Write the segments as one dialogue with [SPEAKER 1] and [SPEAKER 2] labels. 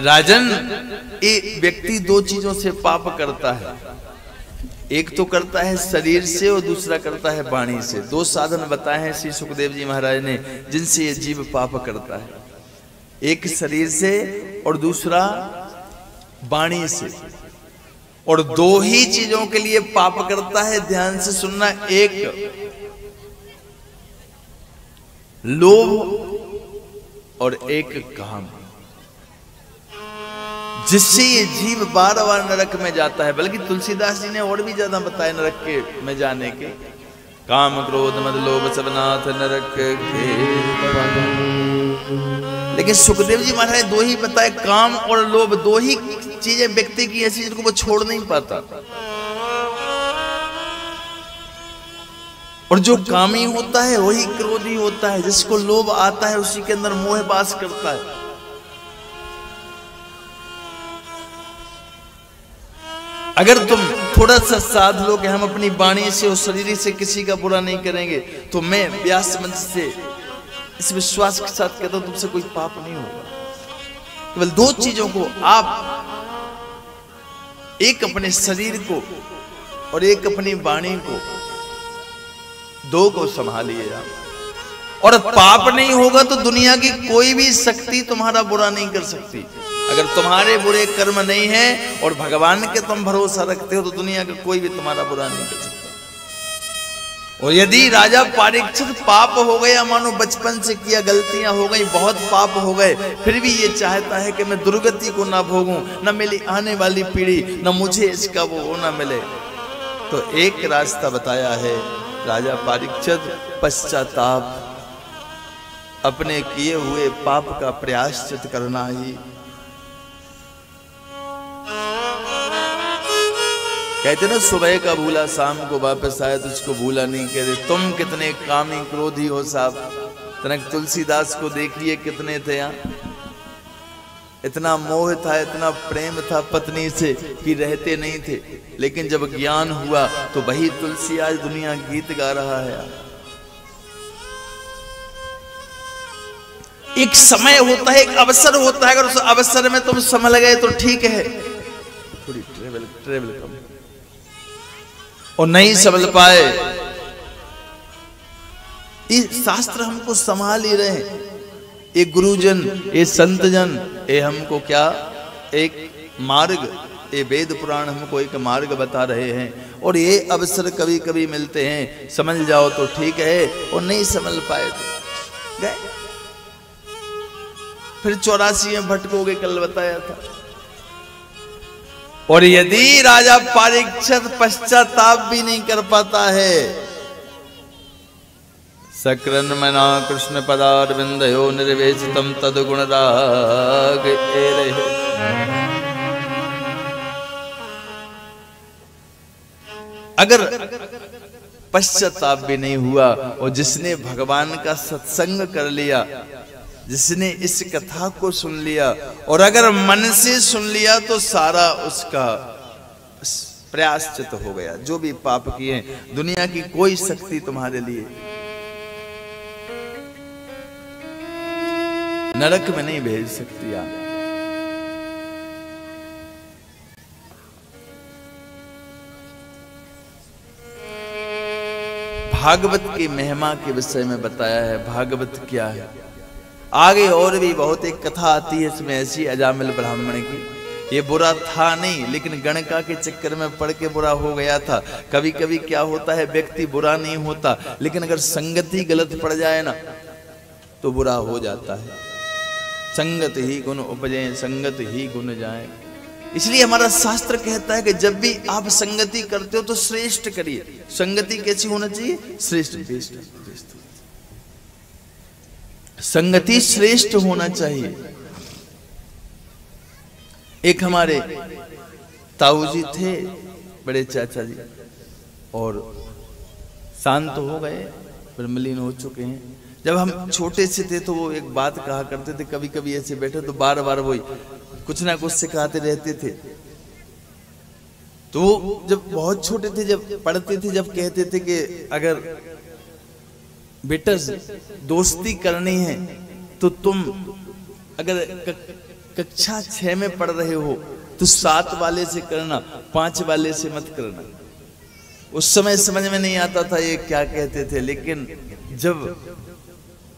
[SPEAKER 1] राजन, ये व्यक्ति दो चीज़ों से पाप करता है। एक तो करता है शरीर से और दूसरा करता है वाणी से। दो साधन बताए हैं श्री सुखदेव जी महाराज ने, जिनसे ये जीव पाप करता है। एक शरीर से और दूसरा वाणी से। और दो ही चीज़ों के लिए पाप करता है, ध्यान से सुनना। एक, लोभ और एक काम। जिससे ये जीव बार बार नरक में जाता है, बल्कि तुलसीदास जी ने और भी ज़्यादा बताया नरक के में जाने के। काम क्रोध मद लोभ सबनाथ नरक के। लेकिन सुखदेव जी महाराज दो ही बताए, काम और लोभ, दो ही चीज़ें व्यक्ति की ऐसी जिनको वो छोड़ नहीं पाता। और जो कामी होता है, वही क्रोधी होता है, जिसको लोभ आता है, उसी के अंदर मोह बास करता है। अगर तुम थोड़ा सा साध लो कि हम अपनी वाणी से और शरीर से किसी का बुरा नहीं करेंगे तो मैं व्यास मंच से इस विश्वास के साथ कहता हूँ, तुमसे कोई पाप नहीं होगा। केवल दो चीज़ों को आप एक अपने शरीर को और एक अपनी वाणी को दो को संभालिए आप। और पाप नहीं होगा तो दुनिया की कोई भी शक्ति तुम्हारा बुरा नहीं कर सकती। अगर तुम्हारे बुरे कर्म नहीं है और भगवान के तुम भरोसा रखते हो तो दुनिया का कोई भी तुम्हारा बुरा नहीं कर सकता। और यदि राजा पारीक्षित पाप हो गया, मानो बचपन से किया गलतियाँ हो गई, बहुत पाप हो गए, फिर भी ये चाहता है कि मैं दुर्गति को ना भोगूं, ना मेरी आने वाली पीढ़ी, ना मुझे इसका वो ना मिले। तो एक रास्ता बताया है, राजा परीक्षित पश्चाताप अपने किए हुए पाप का प्रयाश्चित करना ही कहते ना, सुबह का भूला, शाम को वापस आया तो उसको भूला नहीं कहते तुम कितने कामी, क्रोधी हो साहब। तनक तुलसीदास को देखिए कितने थे यहाँ इतना मोह था, इतना प्रेम था पत्नी से कि रहते नहीं थे। लेकिन जब ज्ञान हुआ तो वही तुलसी आज दुनिया गीत गा रहा है। एक समय होता है, एक अवसर होता है। अगर उस अवसर में तुम समझ गए तो ठीक है। थोड़ी ट्रेवल ट्रेवल कम। और नहीं समझ पाए। ये शास्त्र हमको संभाल ही रहे ये गुरुजन ये संतजन ये हमको क्या? एक मार्ग ये वेद पुराण हमको एक मार्ग बता रहे हैं। और ये अवसर कभी कभी मिलते हैं। समझ जाओ तो ठीक है और नहीं समझ पाए तो। गए। फिर चौरासी में भटकोगे कल बताया था। और यदि राजा परीक्षित पश्चाताप भी नहीं कर पाता है, सक्रन मना कृष्ण पदार बिंदयो निर्वेशितम तद गुण राग अगर पश्चाताप भी नहीं हुआ और जिसने भगवान का सत्संग कर लिया जिसने इस कथा को सुन लिया, और अगर मन से सुन लिया तो सारा उसका प्रयासचित हो गया। जो भी पाप किए, दुनिया की कोई शक्ति तुम्हारे लिए। नरक में नहीं भेज सकती आप। भागवत की महिमा के विषय में बताया है, भागवत क्या है? आगे और भी बहुत एक कथा आती है इसमें ऐसी अजामिल ब्राह्मण की। ये बुरा था नहीं, लेकिन गणका के चक्कर में पड़ के बुरा हो गया था। कभी कभी क्या होता है, व्यक्ति बुरा नहीं होता, लेकिन अगर संगति गलत पड़ जाए ना तो बुरा हो जाता है। संगत ही गुण उपजे, संगत ही गुण जाए। इसलिए हमारा शास्त्र कहता है कि जब भी आप संगति करते हो तो श्रेष्ठ करिए। संगति कैसी होना चाहिए? श्रेष्ठ, बेस्ट। संगति श्रेष्ठ होना चाहिए। एक हमारे ताऊ जी थे, बड़े चाचा जी, और शांत हो गए ब्रह्मलीन हो चुके हैं। जब हम छोटे से थे तो वो एक बात कहा करते थे कभी कभी ऐसे बैठे तो बार बार वही कुछ ना कुछ सिखाते रहते थे। तो जब बहुत छोटे थे, जब पढ़ते थे, जब कहते थे कि अगर बेटा, दोस्ती करनी है तो तुम अगर कक्षा छह में पढ़ रहे हो तो सात वाले से करना, पाँच वाले से मत करना। उस समय समझ में नहीं आता था ये क्या कहते थे, लेकिन जब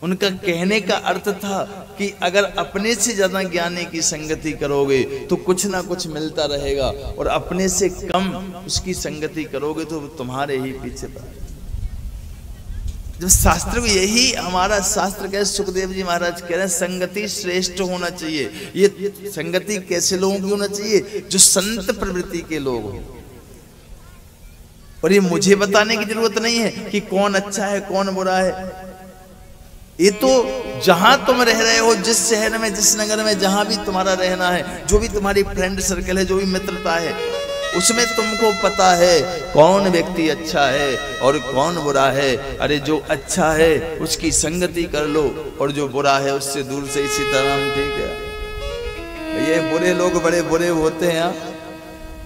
[SPEAKER 1] उनका कहने का अर्थ था कि अगर अपने से ज़्यादा ज्ञानी की संगति करोगे तो कुछ ना कुछ मिलता रहेगा और अपने से कम उसकी संगति करोगे तो वो तुम्हारे ही पीछे पड़ा जब शास्त्र को यही हमारा शास्त्र कह, सुखदेव जी महाराज कह रहे हैं, संगति श्रेष्ठ होना चाहिए। ये संगति कैसे लोगों की होना चाहिए? जो संत प्रवृत्ति के लोग हो। और ये मुझे बताने की ज़रूरत नहीं है कि कौन अच्छा है, कौन बुरा है। ये तो जहाँ तुम रह रहे हो, जिस शहर में, जिस नगर में, जहाँ भी तुम्हारा रहना है, जो भी तुम्हारी फ्रेंड सर्कल है, जो भी मित्रता है उसमें तुमको पता है कौन व्यक्ति अच्छा है और कौन बुरा है। अरे जो अच्छा है, उसकी संगति कर लो और जो बुरा है, उससे दूर से इसी तरह ठीक है। ये बुरे लोग बड़े बुरे होते हैं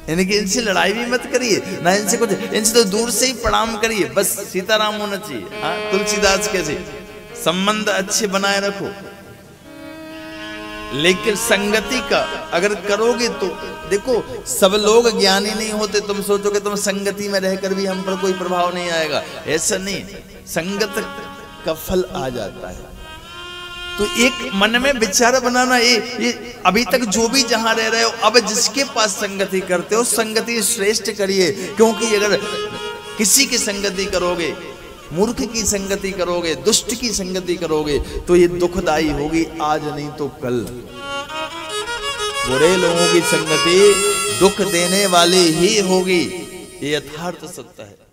[SPEAKER 1] इनकी, इनसे लड़ाई भी मत करिए, ना इनसे कुछ, इनसे तो दूर से ही प्रणाम करिए, बस सीताराम होना चाहिए हाँ। तुलसीदास कैसे संबंध अच्छे बनाए रखो। लेकिन संगति का अगर करोगे तो देखो, सब लोग ज्ञानी नहीं होते, तुम सोचोगे तुम संगति में रहकर भी हम पर कोई प्रभाव नहीं आएगा। ऐसा नहीं, संगत का फल आ जाता है। तो एक मन में विचार बनाना, ये ये अभी तक जो भी जहाँ रह रहे हो, अब जिसके पास संगति करते हो, संगति श्रेष्ठ करिए। क्योंकि अगर किसी की संगति करोगे मूर्ख की संगति करोगे, दुष्ट की संगति करोगे तो ये दुखदाई होगी, आज नहीं तो कल। बुरे लोगों की संगति दुख देने वाली ही होगी, ये यथार्थ सत्य है।